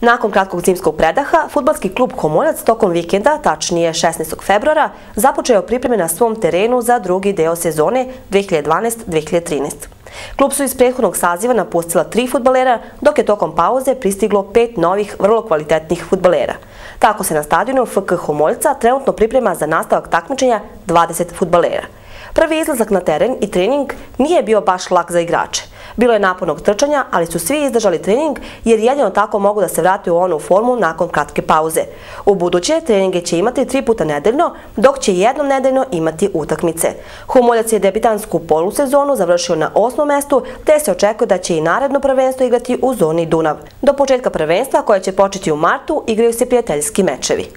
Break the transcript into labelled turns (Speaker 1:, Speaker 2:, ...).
Speaker 1: Nakon kratkog zimskog predaha, futbalski klub Homoljac tokom vikenda, tačnije 16. februara, započeo pripreme na svom terenu za drugi deo sezone 2012-2013. Klub su iz prethodnog saziva napustila tri futbalera, dok je tokom pauze pristiglo pet novih, vrlo kvalitetnih futbalera. Tako se na stadionu FK Homoljca trenutno priprema za nastavak takmičenja 20 futbalera. Prvi izlazak na teren i trening nije bio baš lak za igrače. Bilo je napornog trčanja, ali su svi izdržali trening jer jedino tako mogu da se vrate u onu formu nakon kratke pauze. U buduće treninge će imati tri puta nedeljno, dok će jednom nedeljno imati utakmice. Humoljac je debitansku polusezonu završio na osmom mestu, te se očekuje da će i naredno prvenstvo igrati u zoni Dunav. Do početka prvenstva, koje će početi u martu, igraju se prijateljski mečevi.